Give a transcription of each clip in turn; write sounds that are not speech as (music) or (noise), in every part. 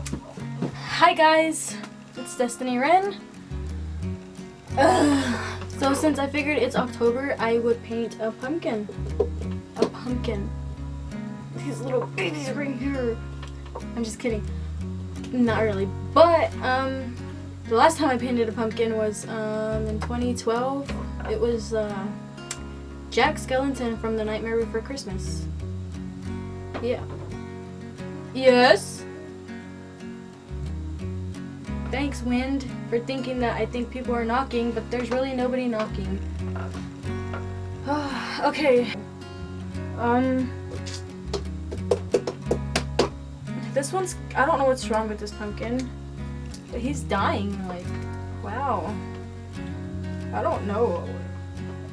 Hi guys, it's Destinee Wrenn. Ugh. So since I figured it's October, I would paint a pumpkin. A pumpkin. These little babies right here. I'm just kidding. Not really. But um the last time I painted a pumpkin was um in 2012. It was uh Jack Skellington from The Nightmare Before Christmas. Yeah. Yes. Thanks, Wind, for thinking that I think people are knocking, but there's really nobody knocking. (sighs) okay. Um. This one's. I don't know what's wrong with this pumpkin. But he's dying, like. Wow. I don't know.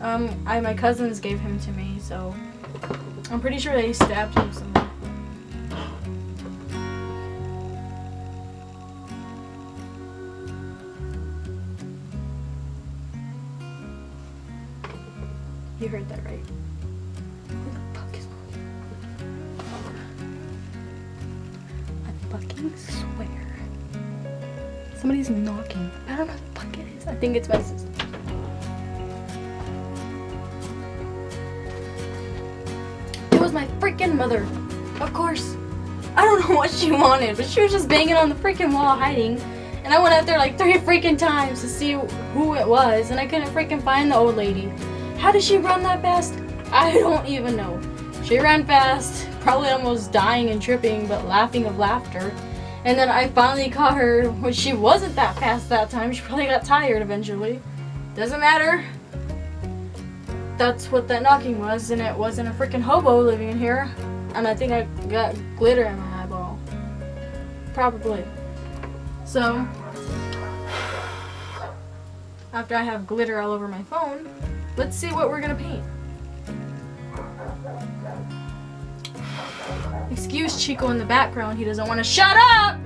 Um, I my cousins gave him to me, so I'm pretty sure they stabbed him somewhere. You heard that right. Who the fuck is I fucking swear. Somebody's knocking. I don't know who the fuck it is. I think it's my sister. It was my freaking mother. Of course. I don't know (laughs) what she wanted, but she was just banging on the freaking wall hiding. And I went out there like three freaking times to see who it was, and I couldn't freaking find the old lady. How did she run that fast? I don't even know. She ran fast, probably almost dying and tripping, but laughing of laughter. And then I finally caught her when she wasn't that fast that time. She probably got tired eventually. Doesn't matter. That's what that knocking was, and it wasn't a freaking hobo living in here. And I think I got glitter in my eyeball. Probably. So, (sighs) after I have glitter all over my phone, let's see what we're gonna paint. Excuse Chico in the background, he doesn't want to shut up!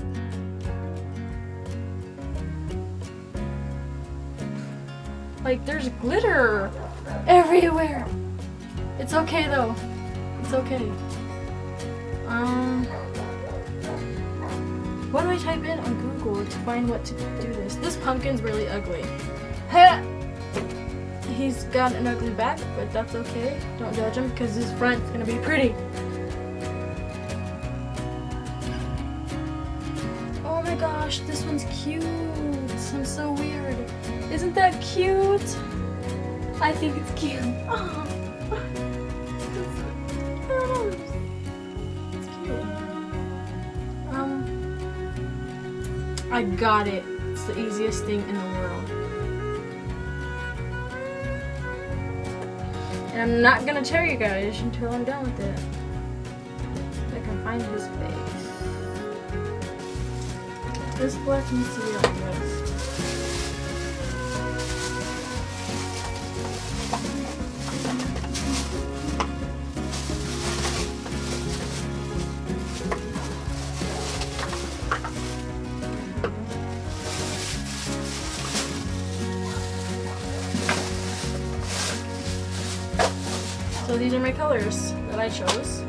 Like, there's glitter everywhere. It's okay though. It's okay. Um, what do I type in on Google to find what to do this? This pumpkin's really ugly. Ha! He's got an ugly back, but that's okay. Don't judge him because his front's gonna be pretty. Oh my gosh, this one's cute. I'm so weird. Isn't that cute? I think it's cute. (laughs) Oh. It's cute. Um, I got it. It's the easiest thing in the world. I'm not gonna tell you guys until I'm done with it. I can find his face. This black needs to be like this. These are my colors that I chose.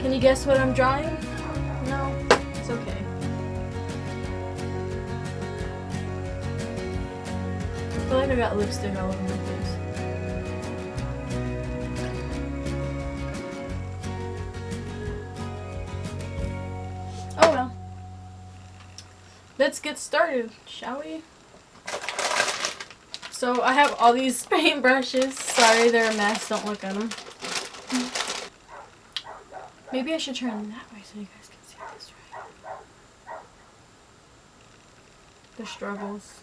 Can you guess what I'm drawing? No? It's okay. I feel like I got lipstick all over my face. Oh well. Let's get started, shall we? So I have all these (laughs) paint brushes. Sorry, they're a mess. Don't look at them. Maybe I should turn that way so you guys can see this right. The struggles.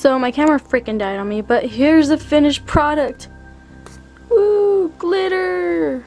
So my camera freaking died on me, but here's the finished product. Woo, glitter.